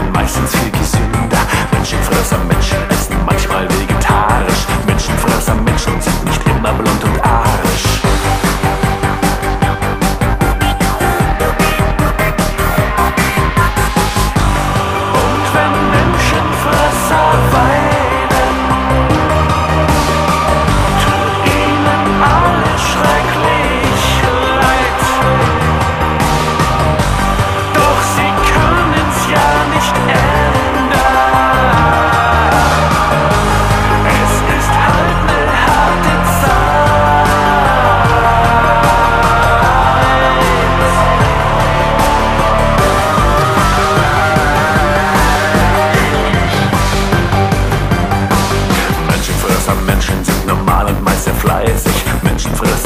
sind meistens viel gesünder. Menschen fressen, Menschen essen manchmal wegen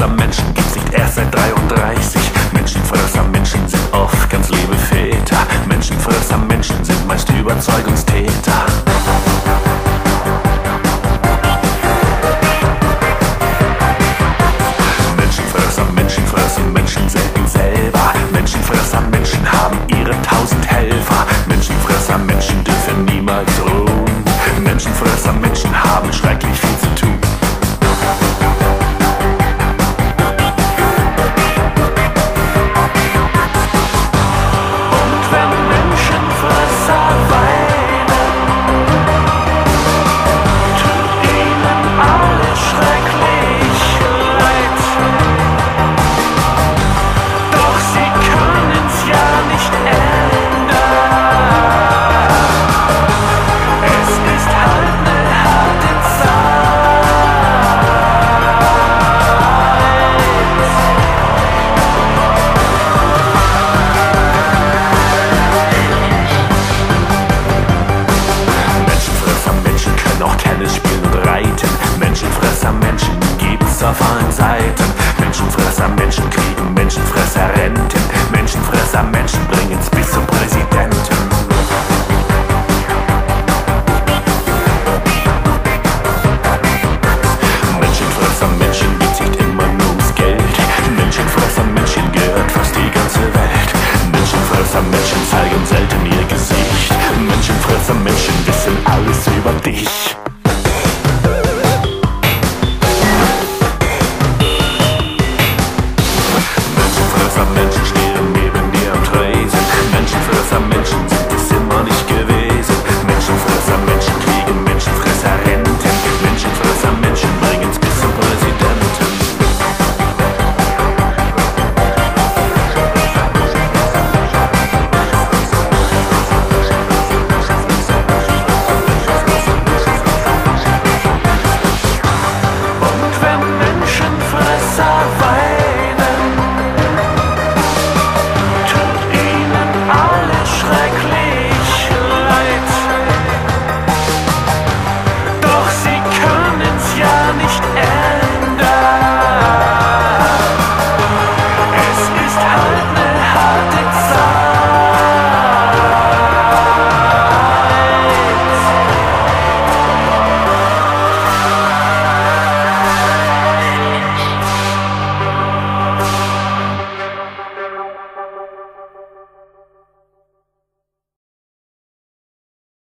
Dieser Menschen gibt's nicht erst seit 33. Tennis spielen und reiten. Menschenfresser, Menschen gibt's auf allen Seiten. Menschenfresser, Menschen kriegen Menschenfresser Renten. Menschenfresser, Menschen bringen's bis zum Präsidenten. Menschenfresser, Menschen geht's nicht immer nur ums Geld. Menschenfresser, Menschen gehört fast die ganze Welt. Menschenfresser, Menschen zeigen selten ihr Gesicht. Menschenfresser, Menschen wissen alles über dich.